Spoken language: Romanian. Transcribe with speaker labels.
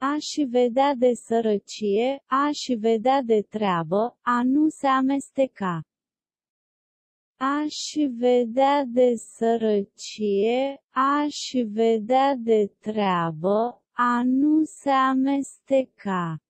Speaker 1: Aș vedea de sărăcie, aș vedea de treabă, a nu se amesteca. Aș vedea de sărăcie, aș vedea de treabă, a nu se amesteca.